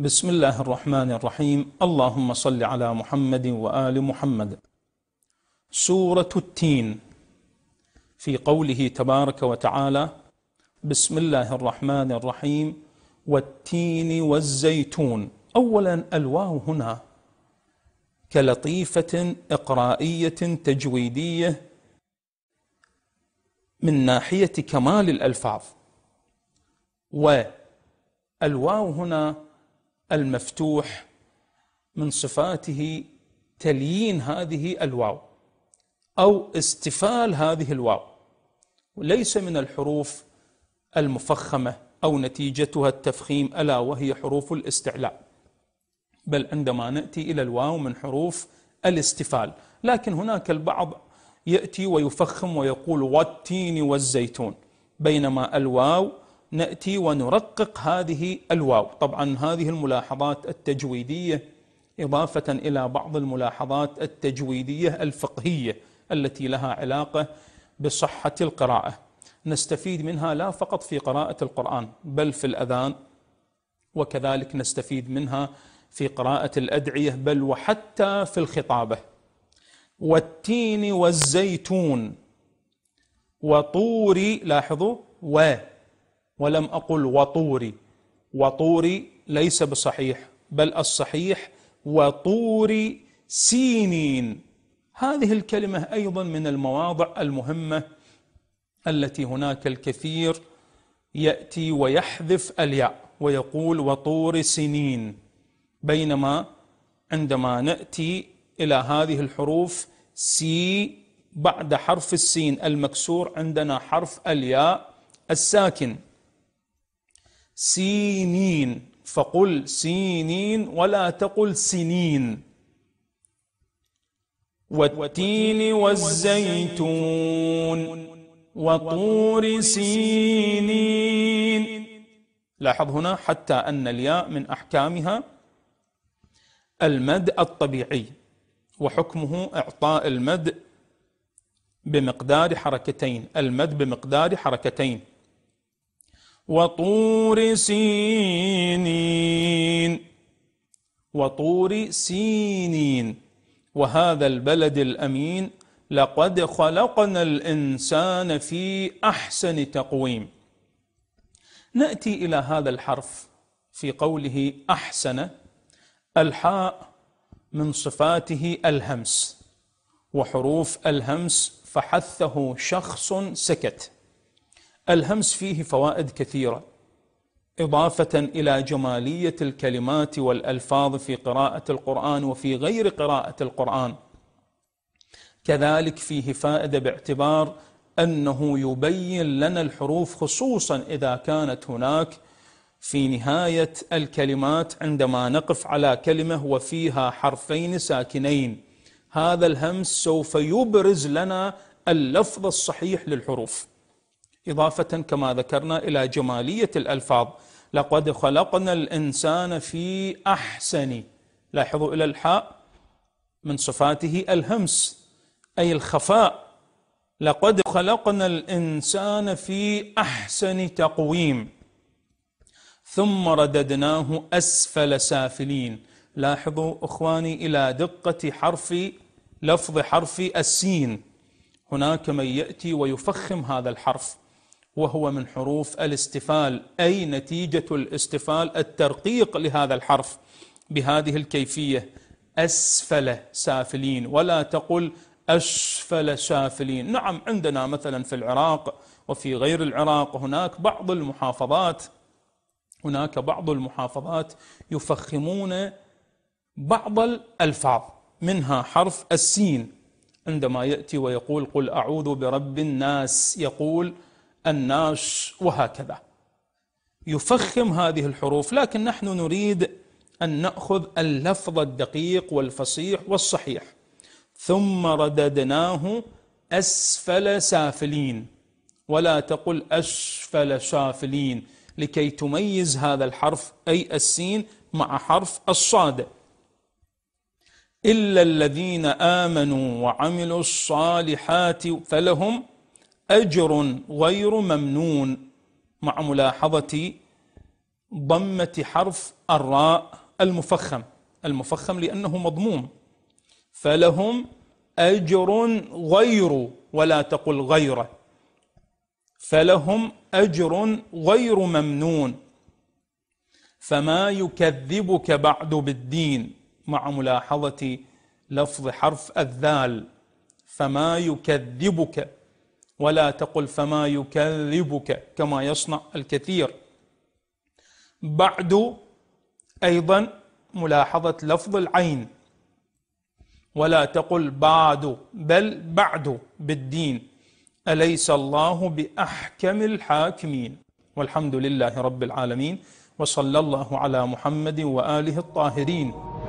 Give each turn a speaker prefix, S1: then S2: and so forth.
S1: بسم الله الرحمن الرحيم اللهم صل على محمد وآل محمد سورة التين في قوله تبارك وتعالى بسم الله الرحمن الرحيم والتين والزيتون أولا الواو هنا كلطيفة إقرائية تجويدية من ناحية كمال الألفاظ والواو هنا المفتوح من صفاته تليين هذه الواو أو استفال هذه الواو. وليس من الحروف المفخمة أو نتيجتها التفخيم ألا وهي حروف الاستعلاء بل عندما نأتي إلى الواو من حروف الاستفال. لكن هناك البعض يأتي ويفخم ويقول والتين والزيتون بينما الواو نأتي ونرقق هذه الواو. طبعا هذه الملاحظات التجويدية إضافة إلى بعض الملاحظات التجويدية الفقهية التي لها علاقة بصحة القراءة. نستفيد منها لا فقط في قراءة القرآن بل في الأذان وكذلك نستفيد منها في قراءة الأدعية بل وحتى في الخطابة. والتين والزيتون وطور لاحظوا و. ولم أقل وطوري. وطوري ليس بصحيح بل الصحيح وطور سينين. هذه الكلمة أيضا من المواضع المهمة التي هناك الكثير يأتي ويحذف الياء ويقول وطور سنين بينما عندما نأتي إلى هذه الحروف سي بعد حرف السين المكسور عندنا حرف الياء الساكن. سينين. فقل سينين ولا تقل سنين. والتين والزيتون وطور سينين. لاحظ هنا حتى أن الياء من أحكامها المد الطبيعي وحكمه إعطاء المد بمقدار حركتين المد بمقدار حركتين. وطور سينين. وطور سينين. وهذا البلد الأمين لقد خلقنا الإنسان في أحسن تقويم. نأتي إلى هذا الحرف في قوله أحسن الحاء من صفاته الهمس وحروف الهمس فحثه شخص سكت. الهمس فيه فوائد كثيرة إضافة إلى جمالية الكلمات والألفاظ في قراءة القرآن وفي غير قراءة القرآن. كذلك فيه فائدة باعتبار أنه يبين لنا الحروف خصوصا إذا كانت هناك في نهاية الكلمات عندما نقف على كلمة وفيها حرفين ساكنين. هذا الهمس سوف يبرز لنا اللفظ الصحيح للحروف. إضافة كما ذكرنا إلى جمالية الألفاظ. لقد خلقنا الإنسان في أحسن لاحظوا إلى الحاء من صفاته الهمس أي الخفاء. لقد خلقنا الإنسان في أحسن تقويم. ثم رددناه أسفل سافلين. لاحظوا أخواني إلى دقة حرف لفظ حرف السين. هناك من يأتي ويفخم هذا الحرف. وهو من حروف الاستفال أي نتيجة الاستفال الترقيق لهذا الحرف بهذه الكيفية. أسفل سافلين ولا تقل أسفل سافلين. نعم عندنا مثلا في العراق وفي غير العراق هناك بعض المحافظات هناك بعض المحافظات يفخمون بعض الألفاظ منها حرف السين. عندما يأتي ويقول قل أعوذ برب الناس يقول الناس وهكذا. يفخم هذه الحروف لكن نحن نريد أن نأخذ اللفظ الدقيق والفصيح والصحيح. ثم رددناه أسفل سافلين. ولا تقل أسفل سافلين لكي تميز هذا الحرف أي السين مع حرف الصاد. إلا الذين آمنوا وعملوا الصالحات فلهم أجر غير ممنون مع ملاحظة ضمة حرف الراء المفخم. المفخم لأنه مضموم. فلهم أجر غير ولا تقل غيره فلهم أجر غير ممنون. فما يكذبك بعد بالدين مع ملاحظة لفظ حرف الذال. فما يكذبك ولا تقل فما يكذبك كما يصنع الكثير. بعد أيضا ملاحظة لفظ العين. ولا تقل بعد بل بعد بالدين. أليس الله بأحكم الحاكمين؟ والحمد لله رب العالمين. وصلى الله على محمد وآله الطاهرين.